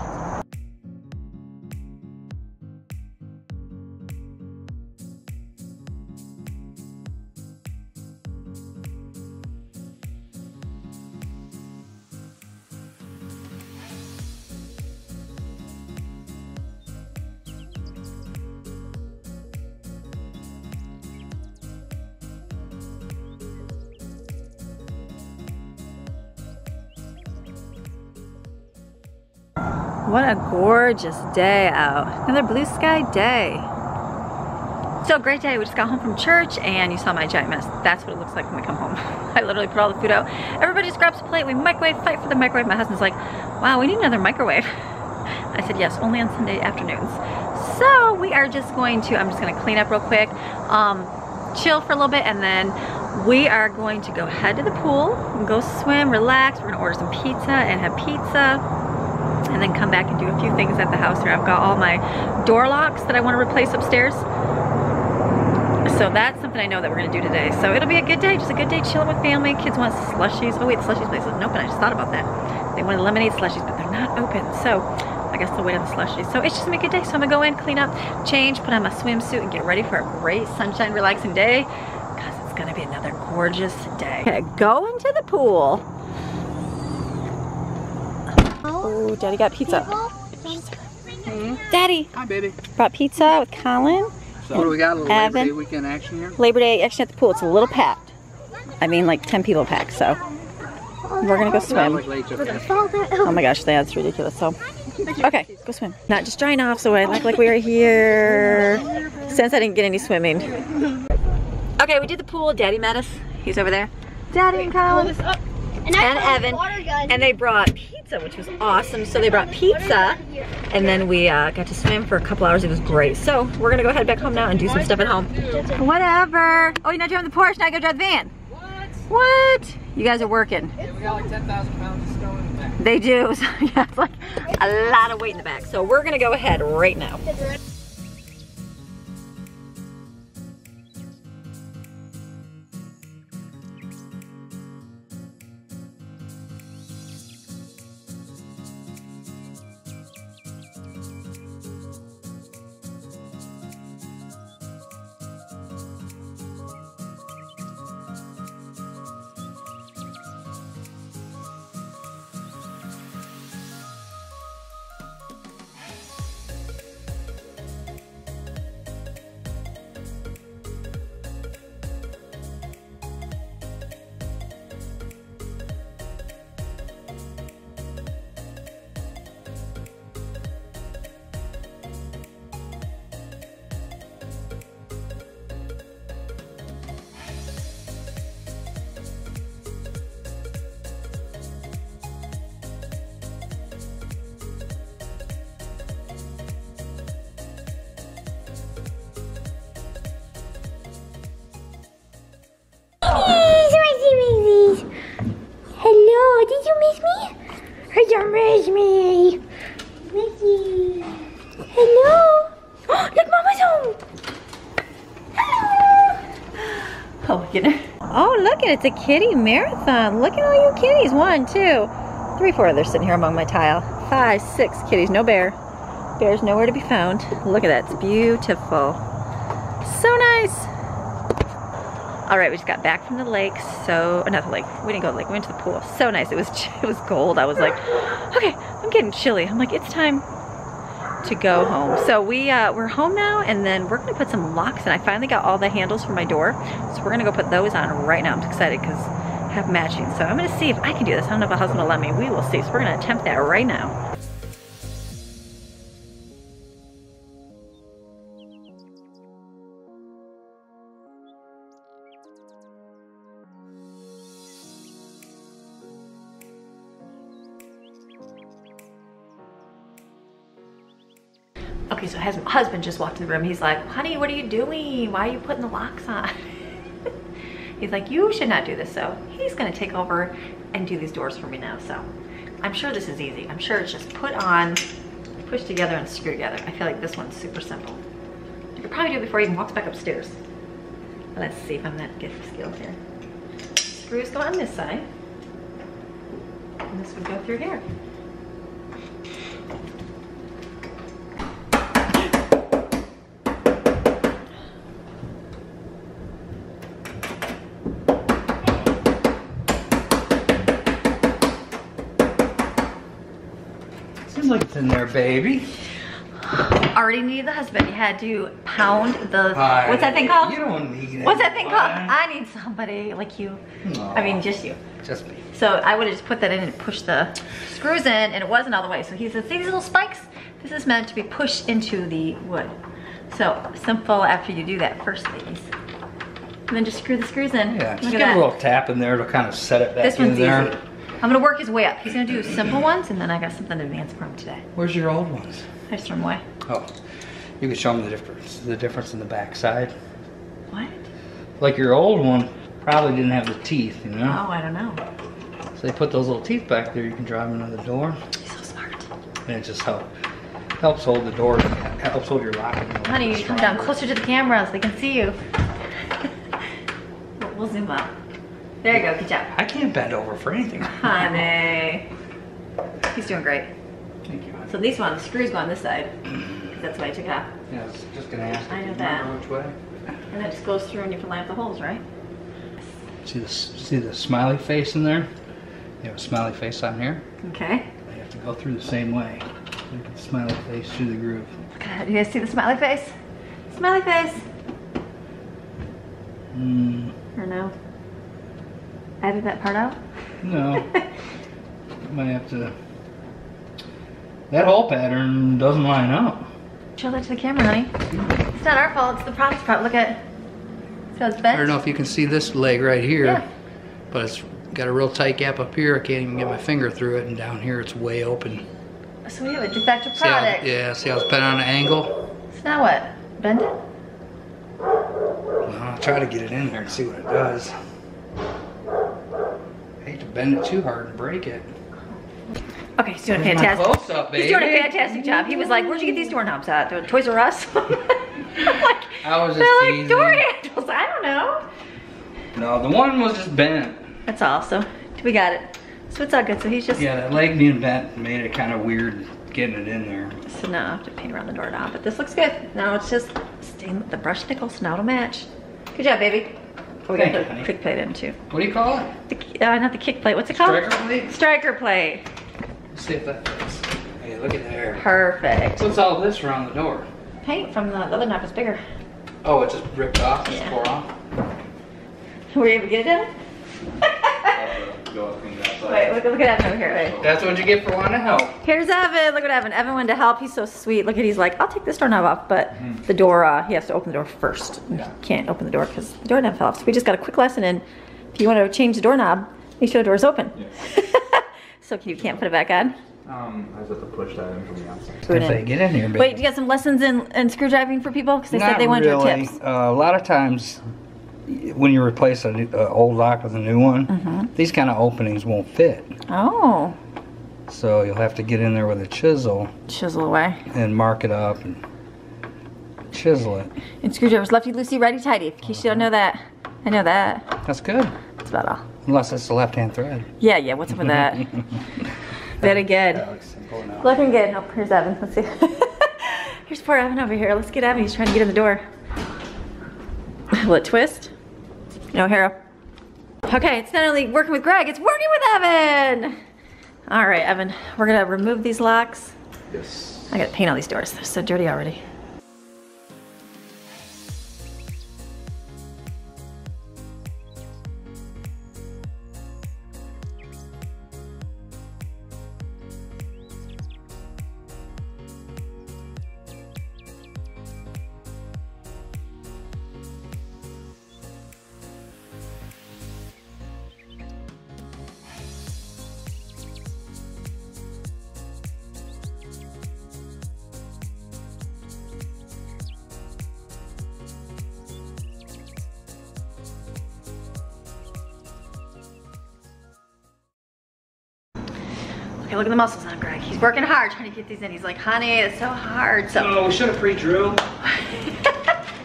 Gorgeous day out. Another blue sky day. So great day. We just got home from church and you saw my giant mess. That's what it looks like when we come home. I literally put all the food out. Everybody just grabs a plate. We microwave, fight for the microwave. My husband's like, wow, we need another microwave. I said, yes, only on Sunday afternoons. So we are just going to, I'm just going to clean up real quick, um, chill for a little bit, and then we are going to go head to the pool go swim, relax. We're going to order some pizza and have pizza and then come back and do a few things at the house here. I've got all my door locks that I want to replace upstairs. So that's something I know that we're gonna do today. So it'll be a good day, just a good day chilling with family. Kids want slushies. Oh wait, slushies place isn't open. I just thought about that. They wanted lemonade slushies, but they're not open. So I guess they'll wait on the slushies. So it's just gonna be a good day. So I'm gonna go in, clean up, change, put on my swimsuit, and get ready for a great sunshine, relaxing day. Cause it's gonna be another gorgeous day. Okay, go into the pool. Oh, Daddy got pizza. Daddy Hi, baby. brought pizza with Colin. So what do we got? A little Evan. Labor Day weekend action here? Labor Day action at the pool. It's a little packed. I mean, like 10 people packed, so we're gonna go swim. like late just Fall down. Oh my gosh, that's ridiculous. So Okay, go swim. Not just drying off, so I look like we are here. Since I didn't get any swimming. Okay, we did the pool. Daddy met us. He's over there. Daddy and Colin. And, And Evan. And they brought pizza, which was awesome. So they brought pizza, and then we uh, got to swim for a couple hours. It was great. So we're gonna go head back home now and do some stuff at home. Whatever. Oh, you're not driving the Porsche. Now I go drive the van. What? What? You guys are working. We got like 10,000 pounds of snow in the back. They do. So yeah, it's like a lot of weight in the back. So we're gonna go ahead right now. It's a kitty marathon. Look at all you kitties. One, two, three, four. They're sitting here among my tile. Five, six kitties. No bear. Bear's nowhere to be found. Look at that. It's beautiful. So nice. All right, we just got back from the lake. So, uh, not the lake. We didn't go to the lake. We went to the pool. So nice. It was it was cold. I was like, okay, I'm getting chilly. I'm like, it's time to go home. So we uh, we're home now, and then we're gonna put some locks and I finally got all the handles for my door, so we're gonna go put those on right now. I'm excited because I have matching. So I'm gonna see if I can do this. I don't know if my husband will let me. We will see. So we're gonna attempt that right now. Husband just walked in the room. He's like, honey, what are you doing? Why are you putting the locks on? he's like, you should not do this. So he's gonna take over and do these doors for me now. So I'm sure this is easy. I'm sure it's just put on, push together and screw together. I feel like this one's super simple. You could probably do it before he even walks back upstairs. Let's see if I'm that good for skills here. Screws go on this side. And this would go through here. In there, baby. already needed the husband. You had to pound the Hi. what's that thing called? You don't need it. What's that thing called? I need somebody like you. I mean, just you. Just me. So I would have just put that in and pushed the screws in, and it wasn't all the way. So he says, these little spikes? This is meant to be pushed into the wood. So simple after you do that first these. And then just screw the screws in. Yeah, just get that. a little tap in there. It'll kind of set it back This in one's there. easy. I'm gonna work his way up. He's gonna do simple ones, and then I got something advanced for him today. Where's your old ones? I just threw them away. Oh, you can show him the difference. The difference in the back side. What? Like your old one probably didn't have the teeth, you know. Oh, I don't know. So they put those little teeth back there. You can drive them into the door, He's so smart. and it just help helps hold the door. Helps hold your lock. Honey, you come down closer to the camera so they can see you. We'll zoom up. There you go, good job. I can't bend over for anything. Honey. He's doing great. Thank you. hon. So these ones, the screws go on this side. That's why I took it off. Yeah, I was just gonna ask. I if know that. Which way? And it just goes through and you can line up the holes, right? See the see the smiley face in there? You have a smiley face on here. Okay. They have to go through the same way. Look at the smiley face through the groove. Look at that. You guys see the smiley face? Smiley face. Hmm. Or no? Edit that part out? No. Might have to. that hole pattern doesn't line up. Show that to the camera, honey. It's not our fault. It's the product's problem. Look at. So it's I don't know if you can see this leg right here, Yeah. but it's got a real tight gap up here. I can't even get my finger through it, and down here it's way open. So we have a defective See how, product. yeah, see how it's bent on an angle? So now what? Bend it? Well, I'll try to get it in there and see what it does. To bend it too hard and break it. Okay, he's doing a fantastic. close-up, He's doing a fantastic job. He was like, "Where'd you get these doorknobs at? They're Toys R Us." Like, I was just they're like door handles. I don't know. No, the one was just bent. That's awesome. We got it. So it's all good. So he's just. Yeah, that leg being bent made it kind of weird getting it in there. So now I have to paint around the doorknob, but this looks good. Now it's just stain with the brush nickel, so now it'll match. Good job, baby. Oh, we Thank got you, the honey. quick plate in too. What do you call it? The, uh, not the kick plate. What's it called? Striker plate? Striker plate. Let's see if that fits. Hey, look at there. Perfect. What's all this around the door? Paint from the, the other knob is bigger. Oh, it just ripped off, just Yeah. tore off. Were you able to get it down? Wait, look, look at Evan over here. Wait. That's what you get for wanting to help. Here's Evan. Look at Evan. Evan wanted to help. He's so sweet. Look at he's like, I'll take this doorknob off, but the door, uh, he has to open the door first. Yeah. Can't open the door because the doorknob fell off. So we just got a quick lesson in. If you want to change the doorknob, make sure the door's open. so you can't put it back on. Um, I just have to push that in from the outside. Screw it If they in. get in here, baby. Wait, you got some lessons in, in screw driving for people? Because they said they wanted your really. tips. Uh, a lot of times, when you replace an uh, old lock with a new one, Mm-hmm. these kind of openings won't fit. Oh, So you'll have to get in there with a chisel chisel away. and mark it up and chisel it. And screwdrivers, lefty loosey, righty tighty. In case you don't know that, I know that. That's good. That's about all. Unless it's the left-hand thread. Yeah, yeah. What's up with that? Very good. That looks simple enough. Looking good. Oh, here's Evan. Let's see. here's poor Evan over here. Let's get Evan. He's trying to get in the door. Will it twist? No, hero. Okay, it's not only working with Greg, it's working with Evan. All right, Evan, we're gonna remove these locks. Yes. I gotta paint all these doors. They're so dirty already. Okay, look at the muscles on Greg. He's working hard trying to get these in. He's like, honey, it's so hard. So, Oh, we should have pre-drilled.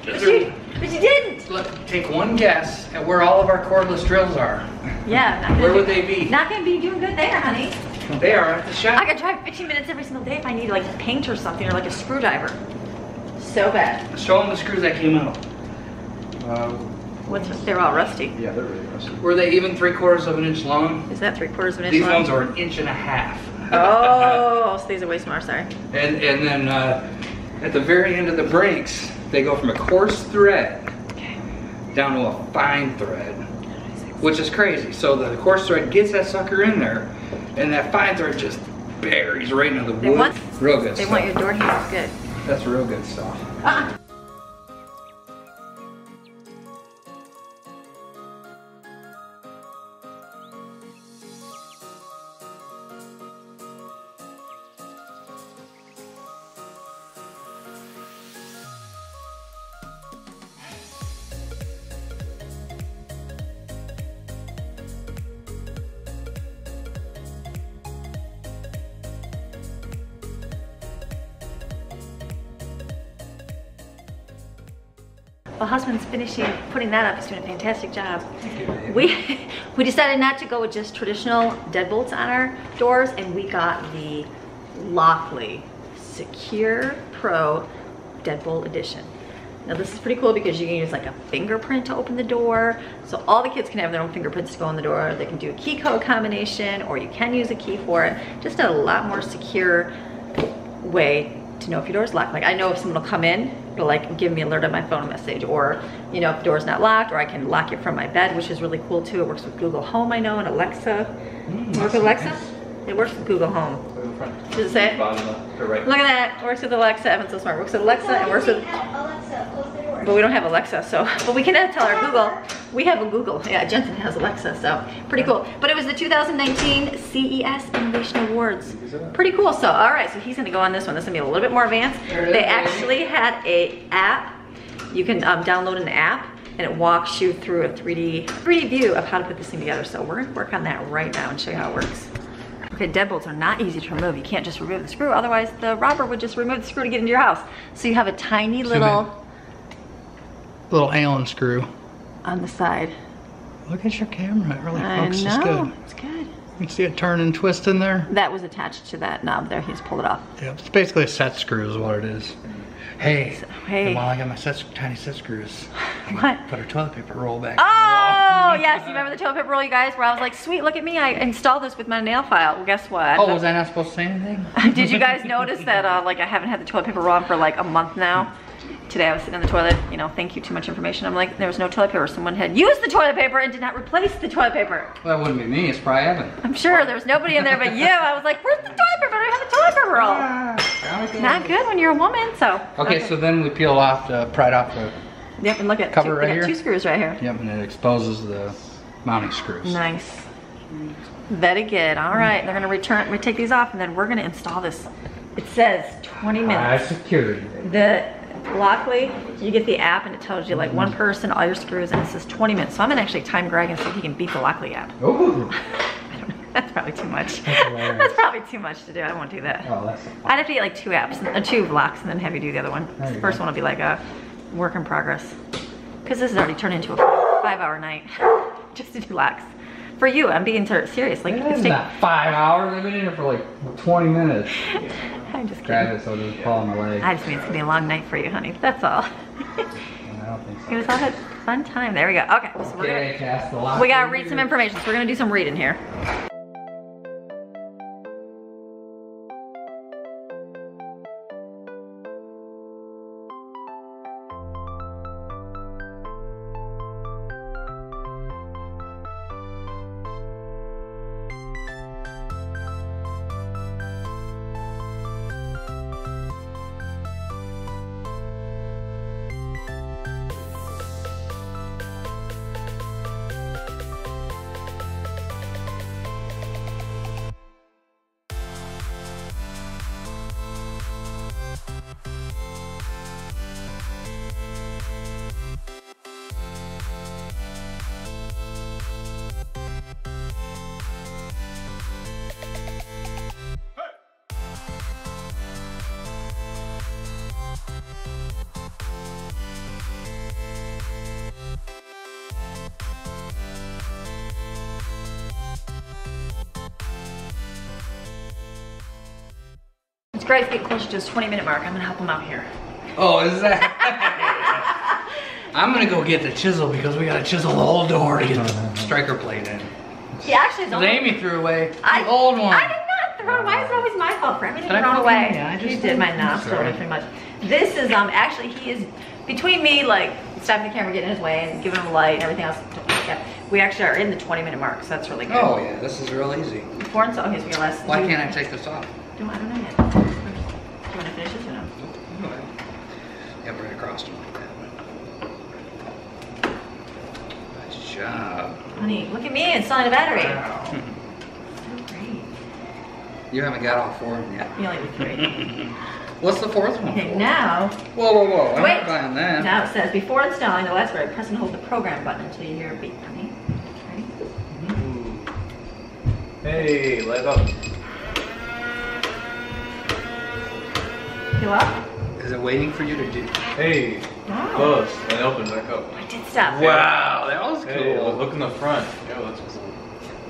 but, you, but you didn't. Look, take one guess at where all of our cordless drills are. Yeah. Not Where would they be? Not gonna be doing good there, honey. They are at the shop. I could drive 15 minutes every single day if I need like paint or something or like a screwdriver. So bad. Show them the screws that came out. Uh, What's they're all rusty. yeah, they're really rusty. Were they even three quarters of an inch long? Is that three quarters of an inch These long? ones are an inch and a half. Oh, so these are way smaller. Sorry. And and then uh, at the very end of the brakes, they go from a coarse thread down to a fine thread, which is crazy. So the coarse thread gets that sucker in there, and that fine thread just buries right into the They wood. want- real good They stuff. want your door handles good. That's real good stuff. Ah. That up. He's doing a fantastic job. We we decided not to go with just traditional deadbolts on our doors, and we got the Lockly Secure Pro Deadbolt Edition. Now this is pretty cool because you can use like a fingerprint to open the door. So all the kids can have their own fingerprints to go in the door. They can do a key code combination or you can use a key for it. Just a lot more secure way to know if your door's locked. Like I know if someone will come in, it'll like give me an alert on my phone message or, you know, if the door's not locked or I can lock it from my bed, which is really cool too. It works with Google Home, I know, and Alexa. Hmm, work with Alexa? It works with Google Home. Does it say? Bottom left, right. Look at that. Works with Alexa. Evan's so smart. Works with Alexa and works with. Alexa, close the door. But we don't have Alexa, so. But we can tell our Google. We have a Google. Yeah, Jensen has Alexa, so pretty cool. But it was the 2019 CES Innovation Awards. Pretty cool. So, all right. So he's gonna go on this one. This is gonna be a little bit more advanced. They actually had a app. You can um, download an app. And it walks you through a 3D 3D view of how to put this thing together. So we're gonna work on that right now and show you how it works. Okay, deadbolts are not easy to remove. You can't just remove the screw, otherwise the robber would just remove the screw to get into your house. So you have a tiny little Little Allen screw. on the side. Look at your camera. It really I focuses know, good. it's good. You can see it turn and twist in there. That was attached to that knob there. He just pulled it off. Yeah, it's basically a set screw is what it is. Hey, hey. and while I got my set, tiny set screws, What? put our toilet paper roll back. Oh, yes. You remember the toilet paper roll, you guys, where I was like, sweet, look at me. I installed this with my nail file. Well, guess what? Oh, was I not supposed to say anything? Did you guys notice that, uh, like, I haven't had the toilet paper roll on for like a month now? Today I was sitting in the toilet, you know, thank you, too much information. I'm like, there was no toilet paper. Someone had used the toilet paper and did not replace the toilet paper. Well, that wouldn't be me. It's probably Evan. I'm sure there was nobody in there but you. I was like, where's the toilet paper? I have a toilet paper roll. Ah, not good when you're a woman, so. Okay, so then we peel off the, pry off the, Yep, and look at Cover two, right here? two screws right here. yep, and it exposes the mounting screws. Nice. Very good. All right, they're gonna return, we take these off, and then we're gonna install this. It says 20 minutes. High security. The Lockly, you get the app, and it tells you like one person, all your screws, and it says 20 minutes. So I'm gonna actually time Greg and see if he can beat the Lockly app. Ooh. I don't know. That's probably too much. That's. That's probably too much to do. I won't do that. Oh, that's. I'd have to get like two apps, uh, two locks, and then have you do the other one. The first go. one will be like a work in progress. Because this has already turned into a five hour night just to do locks. For you, I'm being serious. Like, it's not five hours. I've been in here for like 20 minutes. I'm just Grab kidding. it so it doesn't fall on my leg. I just mean it's gonna be a long night for you, honey. That's all. I don't think so. it was all a fun time. There we go. Okay, so we're Okay, gonna, cast the lock. we gotta read some information. So we're gonna do some reading here. It's great getting closer to his 20 minute mark. I'm gonna help him out here. Oh, is that? I'm gonna go get the chisel because we gotta chisel the whole door to get the striker plate in. She actually is only- Amy threw away I- the old one. I did not throw it. Why is it always my fault for everything Did I thrown away? it? Yeah, I just you did did. my I'm nostril pretty much. This is um actually he is between me like stopping the camera, getting in his way, and giving him a light and everything else. yeah, We actually are in the 20 minute mark, so that's really good. Oh yeah, this is real easy. Four and so okay, so your last. Why can't I take this off? Do, I don't know yet. Do you want to finish this or no? Yeah, right across like that. Nice job. Honey, look at me installing a battery. Wow. So oh, great. You haven't got all four of them yet. You only did three. What's the fourth one? Okay, for? now Whoa, whoa, whoa! I'm Wait. not buying that. Now it says, before installing the last word, press and hold the program button until you hear a beep. Honey. Ready? Hey, light up. Feel up? Is it waiting for you to do? Hey, Wow. close. And open back up. I did stop. Wow, that was Hey, cool. look in the front. Yeah, that's cool.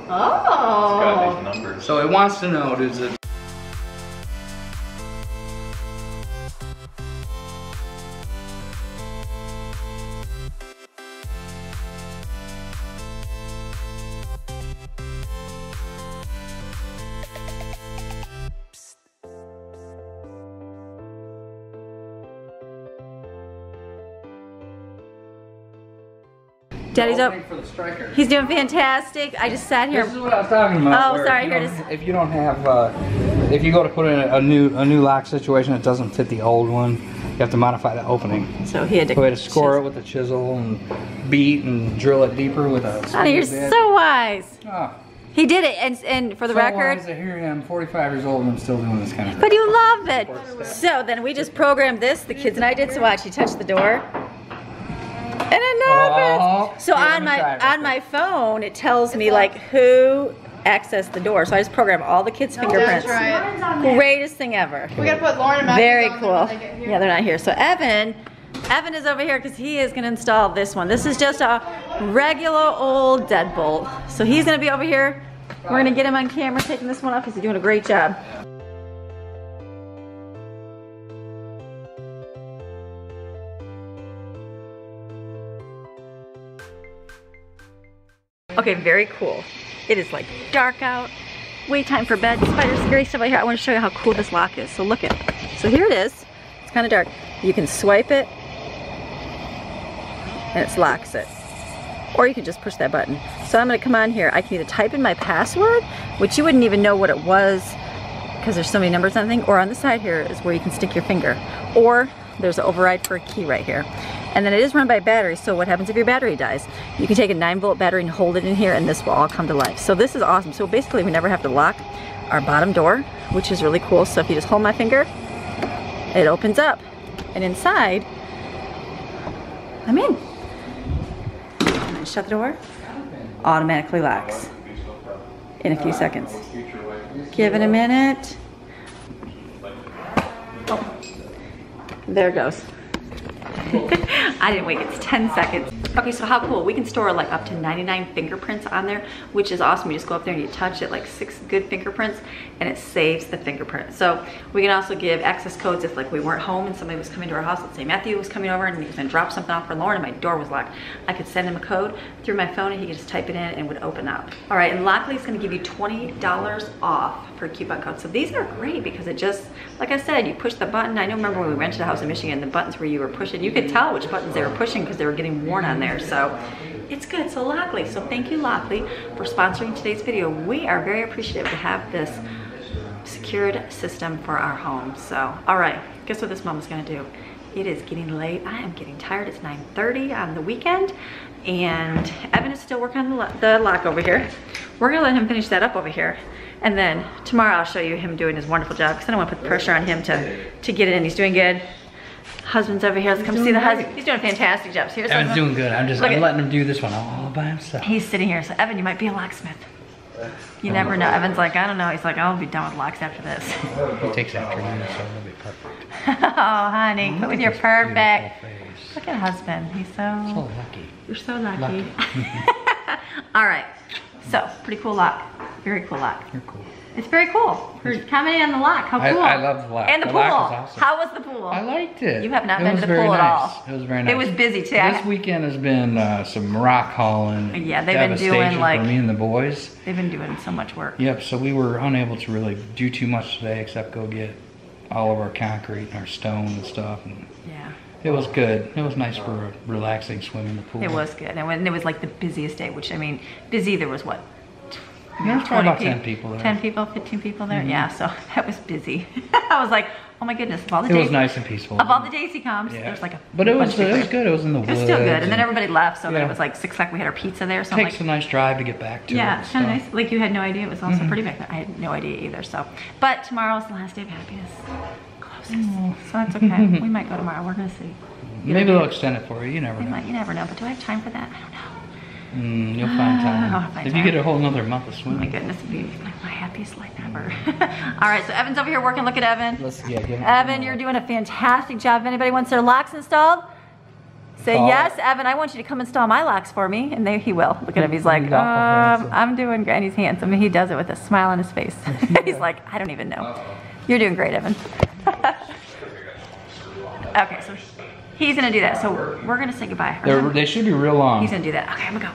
Oh. It's got Oh. these numbers. So it wants to know, does it? Daddy's up. Waiting for the striker. He's doing fantastic. I just sat here. This is what I was talking about. Oh, sorry, If you, here it don't, if you don't have uh, if you go to put in a, a new a new lock situation, it doesn't fit the old one. You have to modify the opening. So he had to. We had to score it with a chisel and beat and drill it deeper with a. Honey, you're bit. so wise. Ah, He did it, and and for the so record, wise that here I am, 45 years old, and I'm still doing this kind of thing. But you love it. So then we just programmed this. The kids and I did. So watch. He touched the door. And it Oh. So Here, on my try it real on my phone, it tells me like who accessed the door. So I just program all the kids' fingerprints. Right. Greatest thing ever. We gotta put Lauren and Matthew Very on cool. there when they get here. Yeah, they're not here. So Evan, Evan is over here because he is gonna install this one. This is just a regular old deadbolt. So he's gonna be over here. We're gonna get him on camera taking this one off. Because he's doing a great job. Okay, very cool. It is like dark out. Wait time for bed. Spiders gray stuff right here. I want to show you how cool this lock is. So look it. So here it is. It's kind of dark. You can swipe it and it locks it. Or you can just push that button. So I'm gonna come on here. I can either type in my password, which you wouldn't even know what it was because there's so many numbers on the thing, or on the side here is where you can stick your finger. Or there's an override for a key right here. And then it is run by battery, so what happens if your battery dies? You can take a 9 volt battery and hold it in here and this will all come to life. So this is awesome. So basically we never have to lock our bottom door, which is really cool. So if you just hold my finger, it opens up. And inside, I'm in. And shut the door, automatically locks in a few seconds. Give it a minute. Oh, there goes. I didn't wait, it's 10 seconds. Okay, so how cool. We can store like up to 99 fingerprints on there, which is awesome. You just go up there and you touch it, like six good fingerprints, and it saves the fingerprint. So we can also give access codes if like we weren't home and somebody was coming to our house. Let's say Matthew was coming over and he was gonna drop something off for Lauren and my door was locked. I could send him a code through my phone and he could just type it in and it would open up. All right, and Lockly is gonna give you $20 off for coupon code. So these are great because it just, like I said, you push the button. I know remember when we rented a house in Michigan, the buttons where you were pushing, you could tell which buttons they were pushing because they were getting worn on there. So it's good, so Lockly. So thank you Lockly for sponsoring today's video. We are very appreciative to have this secured system for our home. So, all right, guess what this mom is gonna do? It is getting late. I am getting tired. It's 9.30 on the weekend and Evan is still working on the, lo the lock over here. We're gonna let him finish that up over here. And then tomorrow I'll show you him doing his wonderful job because I don't want to put pressure on him to, to get it in. He's doing good. Husband's over here. Let's come see the husband. He's doing a fantastic job. So here's Evan's husband. doing good. I'm just Look I'm at- letting him do this one all by himself. He's sitting here. So Evan, you might be a locksmith. You never know. Evan's like, I don't know. He's like, I'll be done with locks after this. He takes afternoon, so it'll be perfect. oh, honey, put with your perfect. beautiful. Look at husband. He's so, So lucky. you're so lucky. All right. So, pretty cool lock. Very cool lock. You're cool. It's very cool. We're commenting on the lock. How I- cool. I love the lock. And the, The pool. awesome. How was the pool? I liked it. You have not It been to the pool at all. It was very nice. It was busy too. I- This weekend has been uh, some rock hauling. Yeah, they've been doing, like- for me and the boys. They've been doing so much work. Yep. So we were unable to really do too much today, except go get all of our concrete and our stone and stuff. And Yeah. it was good. It was nice for a relaxing swim in the pool. It was good. And it was like the busiest day, which I mean, busy, there was what? Was probably about pe- 10 people there. Mm-hmm. 10 people, 15 people there? Yeah, so that was busy. I was like, oh my goodness, of all the It days. was nice and peaceful. Of all the days he comes, Yeah. there's like a But it bunch was of it was good. It was in the It woods. was still good. And then everybody left, so then it was like 6 o'clock, we had our pizza there. So I'm takes like, a nice drive to get back to yeah, it. it's kind of nice. Like you had no idea it was also Mm-hmm. pretty back then. I had no idea either. So, but tomorrow's the last day of happiness. Closest. So that's okay. we might go tomorrow. We're gonna see. Maybe they'll extend it for you. You never know. might, you never know. But do I have time for that? I don't know. Mm, you'll find time. I'll find if time. you get a whole another month of Oh my goodness, it'd be like my happiest life ever. All right, so Evan's over here working. Look at Evan. Let's yeah. Give Evan, you're doing a fantastic job. If anybody wants their locks installed, say Call. yes, Evan. I want you to come install my locks for me, and there he will. Look at him. He's like, um. I'm doing great. And he's handsome. He does it with a smile on his face. he's like, I don't even know. You're doing great, Evan. okay, so he's gonna do that. So we're gonna say goodbye. They're, they should be real long. He's gonna do that. Okay, I'm gonna go.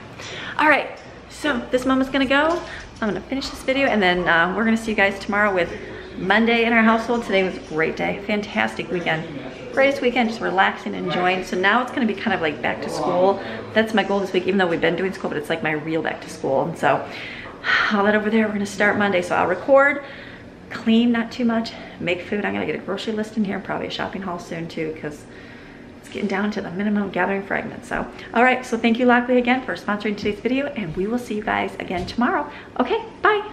All right, so this moment's gonna go. I'm gonna finish this video and then uh, we're gonna see you guys tomorrow with Monday in our household. Today was a great day, fantastic weekend. Greatest weekend, just relaxing and enjoying. So now it's gonna be kind of like back to school. That's my goal this week, even though we've been doing school, but it's like my real back to school. And so all that over there, we're gonna start Monday. So I'll record clean, not too much, make food. I'm gonna get a grocery list in here and probably a shopping haul soon too because getting down to the minimum gathering fragments. So, all right, so thank you Lockly again for sponsoring today's video and we will see you guys again tomorrow. Okay, bye.